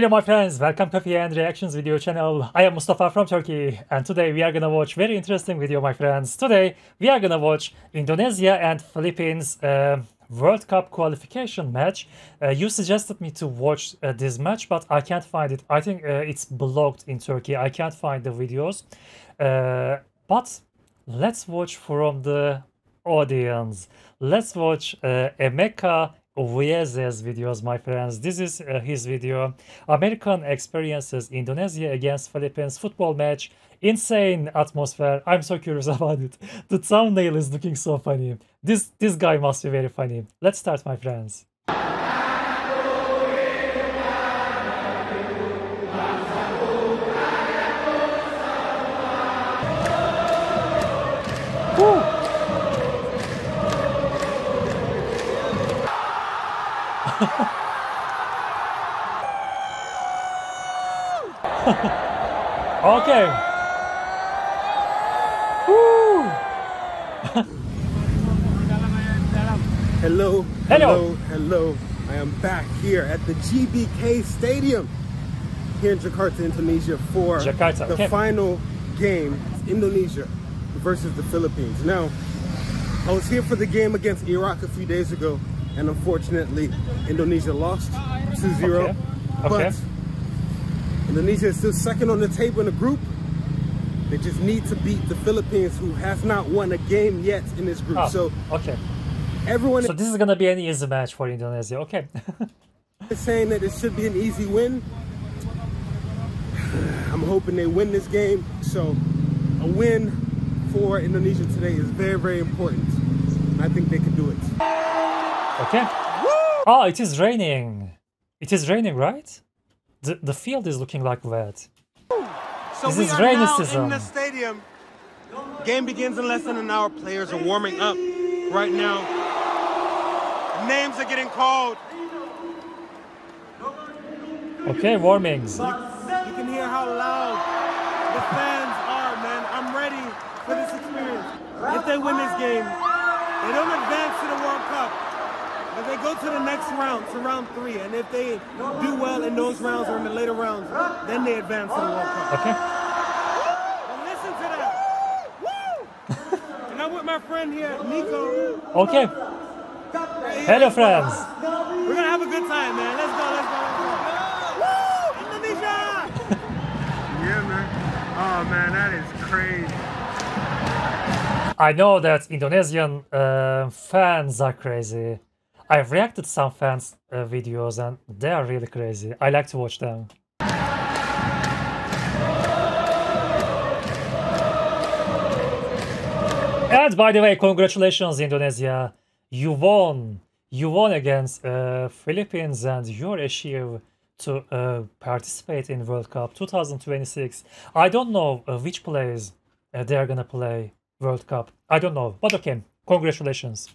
Hello my friends, welcome Coffee and Reactions video channel. I am Mustafa from Turkey and today we are gonna watch very interesting video my friends. Today we are gonna watch Indonesia and Philippines uh, World Cup qualification match. Uh, you suggested me to watch uh, this match but I can't find it. I think uh, it's blocked in Turkey. I can't find the videos. Uh, but let's watch from the audience. Let's watch uh, Emeka Viese's videos, my friends. This is uh, his video. American experiences Indonesia against Philippines football match. Insane atmosphere. I'm so curious about it. The thumbnail is looking so funny. This this guy must be very funny. Let's start, my friends. okay. Woo! Hello, Hello. hello, hello. I am back here at the GBK Stadium here in Jakarta, Indonesia for Jakarta, the okay. final game, Indonesia versus the Philippines. Now, I was here for the game against Iraq a few days ago, and unfortunately, Indonesia lost 2-0. Okay, But. Indonesia is still second on the table in the group. They just need to beat the Philippines, who has not won a game yet in this group. Ah, So okay. everyone So this is gonna be an easy match for Indonesia. Okay. saying that it should be an easy win. I'm hoping they win this game. So a win for Indonesia today is very, very important. And I think they can do it. Okay. Oh, it is raining. It is raining, right? The the field is looking like wet. So This we is are rainy season. in the stadium. Game begins in less than an hour. Players are warming up right now. Names are getting called. Okay, warmings. You can hear how loud the fans are, man. I'm ready for this experience. If they win this game, they don't advance to the World Cup. But they go to the next round, to round three. And if they do well in those rounds or in the later rounds, then they advance to the World Cup. Okay. And listen to that. Woo! and I'm with my friend here, Nico. Okay. Hello, friends. We're gonna have a good time, man. Let's go, let's go, let's go. Woo! Indonesia! yeah, man. Oh man, that is crazy. I know that Indonesian uh, fans are crazy. I've reacted some fans' uh, videos and they are really crazy. I like to watch them. And by the way, congratulations, Indonesia. You won. You won against uh, Philippines and you're achieved to uh, participate in World Cup 2026. I don't know uh, which players uh, they are gonna play World Cup. I don't know, but okay. Congratulations.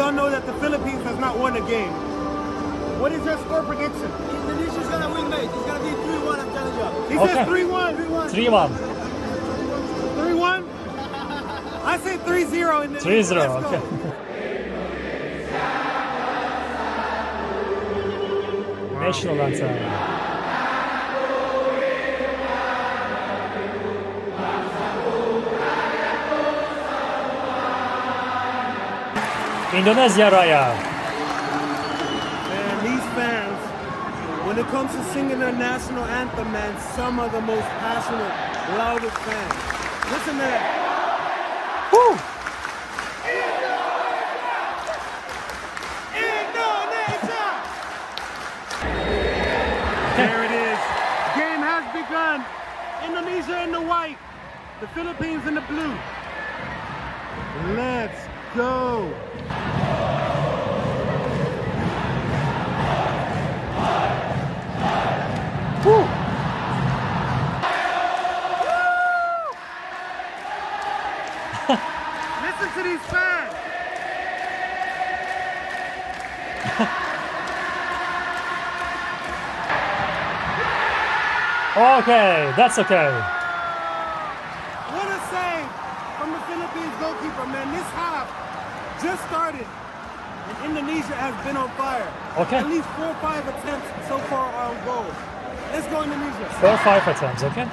All know that the Philippines has not won a game. What is your score prediction? Indonesia's gonna win, mate. It's gonna be 3-1, I'm telling you. He Okay. says 3-1. 3-1. 3-1? I say 3-0 in the 3-0, okay. National anthem. Indonesia Raya. Man, these fans, when it comes to singing their national anthem, man, some of the most passionate, loudest fans. Listen to that. Woo! Indonesia! there it is. Game has begun. Indonesia in the white, the Philippines in the blue. Let's go. Woo! Listen to these fans. Okay, that's okay. What a save from the Philippines goalkeeper, man. This half just started. And Indonesia has been on fire. Okay. At least four or five attempts so far are on goal. Let's go Indonesia. Four or five attempts, okay?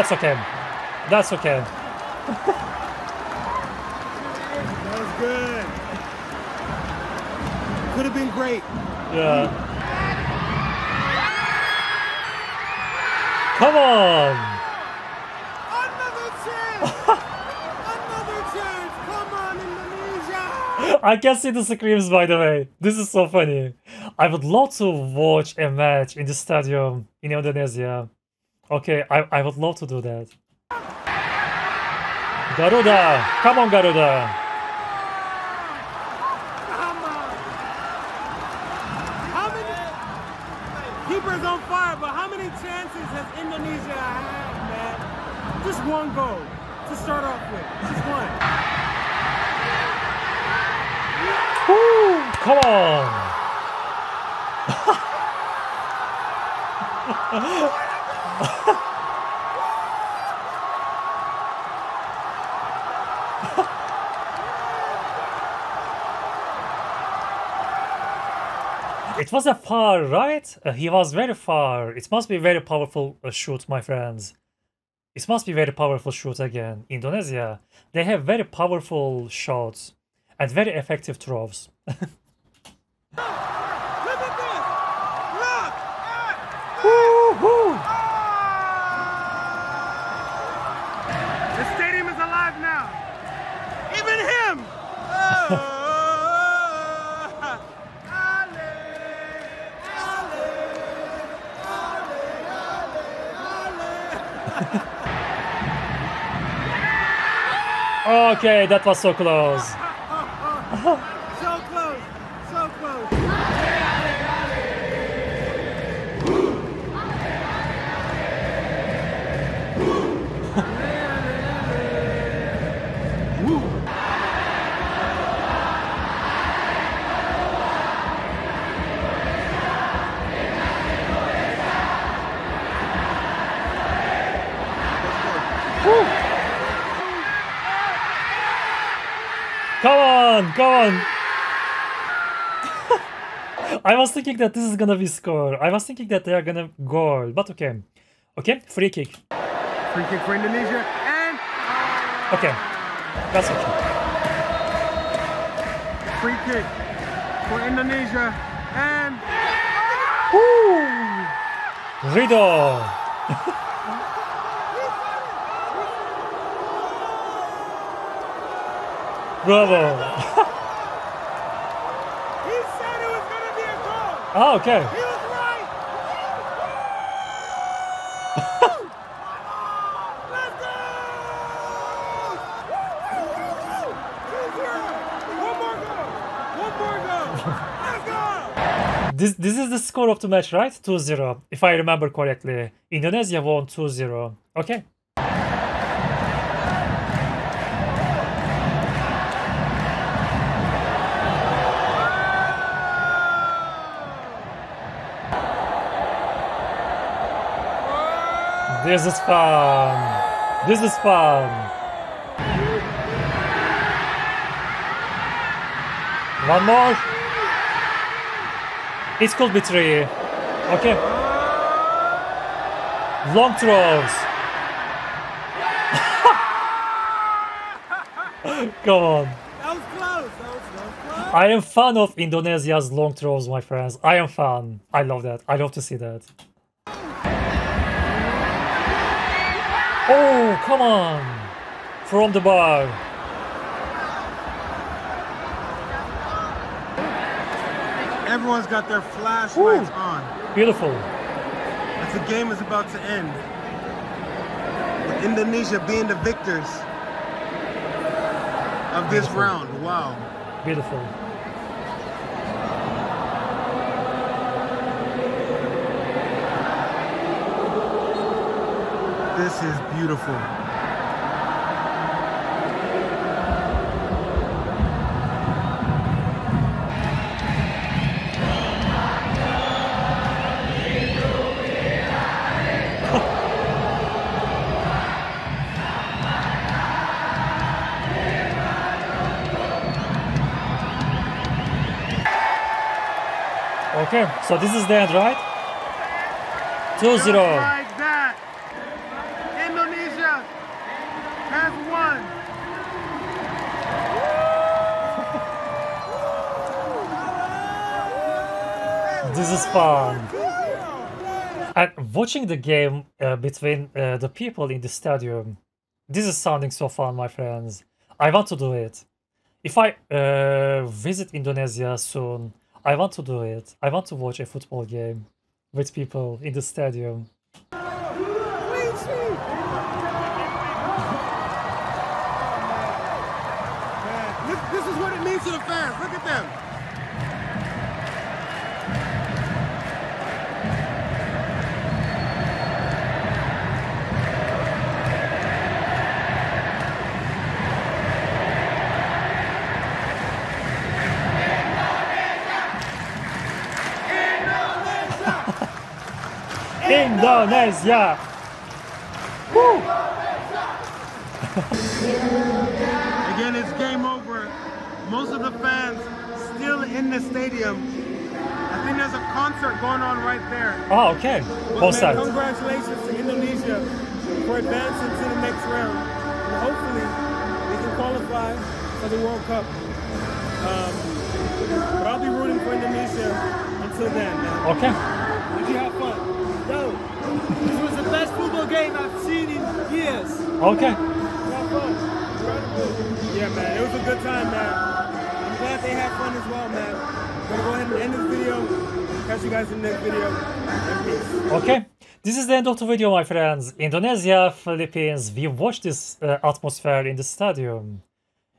That's okay. That's okay. That was good. Could have been great. Yeah. Come on! Another chance! Another chance! Come on, Indonesia! I can see the screams by the way. This is so funny. I would love to watch a match in the stadium in Indonesia. Okay, I, I would love to do that. Garuda! Come on, Garuda! Come on! How many? Keeper's on fire, but how many chances has Indonesia had, man? Just one goal to start off with. Just one. Woo! Come on! It was a far, right? Uh, he was very far. It must be very powerful uh, shoot, my friends. It must be very powerful shoot again. Indonesia, they have very powerful shots and very effective throws. Okay, that was so close. so close, so close. Come on, come on. I was thinking that this is gonna be score. I was thinking that they are gonna goal, but okay. Okay, free kick. Free kick for Indonesia and uh, Okay, that's okay. free kick for Indonesia and Woo! Ridho. Bravo. he said it was gonna be a goal. Ah, okay. He was right. Let's go! One more goal. One more goal. Let's go. This this is the score of the match, right? 2-0, if I remember correctly. Indonesia won 2-0. Okay. This is fun. This is fun. One more. It could be three. Okay. Long throws. Come on. That was close. That was, close. I am fan of Indonesia's long throws, my friends. I am fan. I love that. I love to see that. Oh, come on. From the bar. Everyone's got their flashlights on. Beautiful. As the game is about to end. With Indonesia being the victors of this Beautiful. round. Wow. Beautiful. This is beautiful. Okay, so this is the end, right? 2-0. This is fun. And watching the game uh, between uh, the people in the stadium, this is sounding so fun, my friends. I want to do it. If I uh, visit Indonesia soon, I want to do it. I want to watch a football game with people in the stadium. This is what it means to the fans. Look at them. Indonesia! Again, it's game over. Most of the fans still in the stadium. I think there's a concert going on right there. Oh, okay. Man, sides. congratulations to Indonesia for advancing to the next round. And hopefully they can qualify for the World Cup. Um, but I'll be rooting for Indonesia until then, man. Okay. You have fun? Yo, this was the best football game I've seen in years. Okay. Yeah, man. It was a good time, man. I'm glad they had fun as well, man. Gonna go ahead and end this video. Catch you guys in the next video. Okay. This is the end of the video, my friends. Indonesia, Philippines. We watched this uh, atmosphere in the stadium.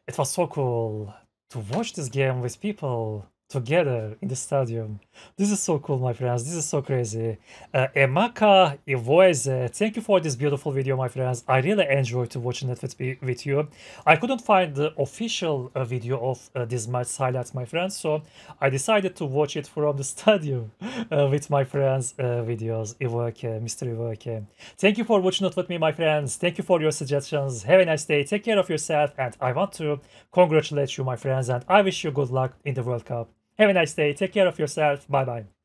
It was so cool to watch this game with people together in the stadium. This is so cool, my friends. This is so crazy. Uh, Emaka Ivoeze, thank you for this beautiful video, my friends. I really enjoyed watching it with, with you. I couldn't find the official uh, video of uh, this match highlights, my friends, so I decided to watch it from the stadium uh, with my friends' uh, videos. Ivoke, Mr. Ivoke. Thank you for watching it with me, my friends. Thank you for your suggestions. Have a nice day. Take care of yourself, and I want to congratulate you, my friends, and I wish you good luck in the World Cup. Have a nice day. Take care of yourself. Bye bye.